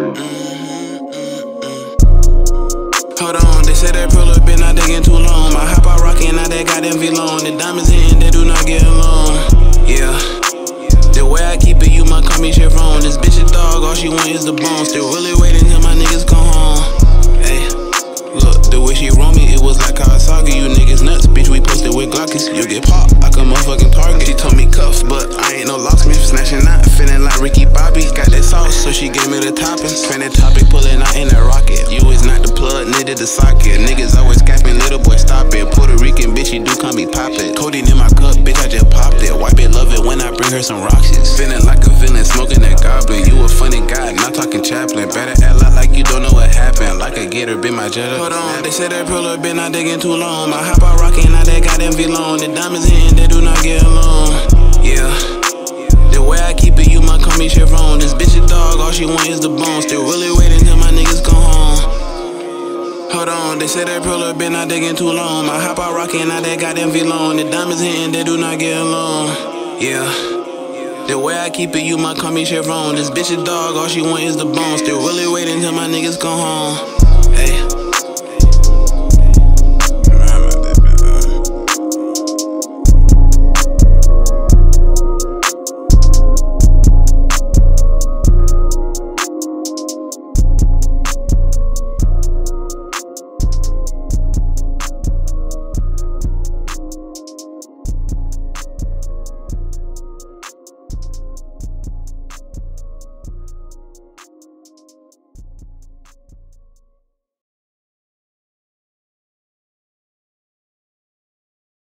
Hold on, they say that pull up been not digging too long. My hop out rockin', now they got them MV long. The diamonds in, they do not get along. Yeah. The way I keep it, you might call me Chevron. This bitch a dog, all she want is the bone. Still really waiting till my niggas come home. Hey, look, the way she roll me, it was like Kawasaki. You niggas nuts, bitch, we posted with Glockies. You get popped like a motherfucking target. She told me cuff, but I ain't no locksmith. Snatching out, feeling like Ricky Bobby. Got that sauce, so she gave the toppings. Fan topic, pulling out in that rocket. You is not the plug, needed the socket. Niggas always capping, little boy, stop it. Puerto Rican bitch, she do call me pop it. Codeine in my cup, bitch, I just popped it. Wipe it, love it when I bring her some Roxys. Feeling like a villain, smoking that goblin. You a funny guy, not talking Chaplin. Better act like, like you don't know what happened. Like a gator, been my jet Hold on, they said that up been out digging too long. My hop out rockin' out that goddamn V long. The diamonds in, they do not get along. Yeah. The way I keep it, you might call me Chevron. She want is the bone. Still really waiting till my niggas come home. Hold on, they say that up been out digging too long. My hop out rockin' out that goddamn V long. The diamonds hitting, they do not get along. Yeah. The way I keep it, you might call me Chevron. This bitch a dog, all she want is the bone. Still really waiting till my niggas come home.